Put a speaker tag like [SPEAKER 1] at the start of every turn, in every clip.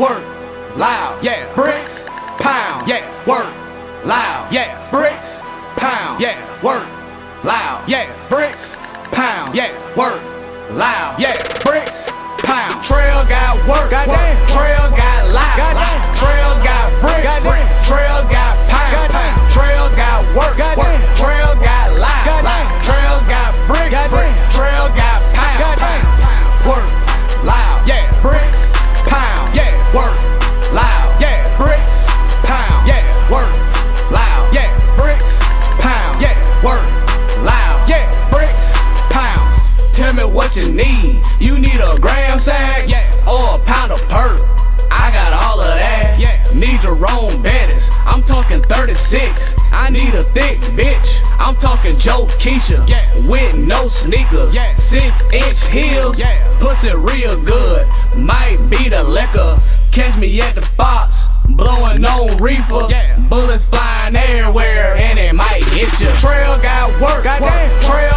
[SPEAKER 1] work, loud,
[SPEAKER 2] Yeah.
[SPEAKER 1] bricks, pound,
[SPEAKER 2] Yeah.
[SPEAKER 1] work, loud,
[SPEAKER 2] Yeah.
[SPEAKER 1] bricks, pound,
[SPEAKER 2] Yeah.
[SPEAKER 1] work, loud,
[SPEAKER 2] Yeah.
[SPEAKER 1] bricks, pound,
[SPEAKER 2] Yeah.
[SPEAKER 1] work, loud,
[SPEAKER 2] Yeah.
[SPEAKER 1] bricks,
[SPEAKER 2] Pound.
[SPEAKER 1] Trell got work,
[SPEAKER 2] Goddamn.
[SPEAKER 1] work. Trell What you need. You need a gram sack,
[SPEAKER 2] Yeah.
[SPEAKER 1] or a pound of perk. I got all of that.
[SPEAKER 2] Yeah.
[SPEAKER 1] Need own Bettis. I'm talking 36. I need a thick bitch. I'm talking Joe Keisha.
[SPEAKER 2] Yeah.
[SPEAKER 1] With no sneakers.
[SPEAKER 2] Yeah.
[SPEAKER 1] Six inch heels.
[SPEAKER 2] Yeah.
[SPEAKER 1] Pussy real good. Might be the liquor. Catch me at the box. Blowing on reefer.
[SPEAKER 2] Yeah.
[SPEAKER 1] Bullets flying everywhere and it might hit you. Trell got work.
[SPEAKER 2] Goddamn.
[SPEAKER 1] Trell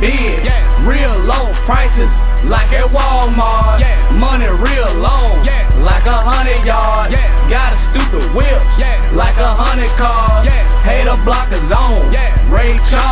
[SPEAKER 1] bid.
[SPEAKER 2] Yeah.
[SPEAKER 1] Real low prices like at Walmart.
[SPEAKER 2] Yeah.
[SPEAKER 1] Money real long.
[SPEAKER 2] Yeah.
[SPEAKER 1] Like a hundred yards.
[SPEAKER 2] Yeah.
[SPEAKER 1] Got a stupid whip.
[SPEAKER 2] Yeah.
[SPEAKER 1] Like a hundred cars.
[SPEAKER 2] Yeah.
[SPEAKER 1] Hate a block of zone.
[SPEAKER 2] Yeah.
[SPEAKER 1] Ray Charles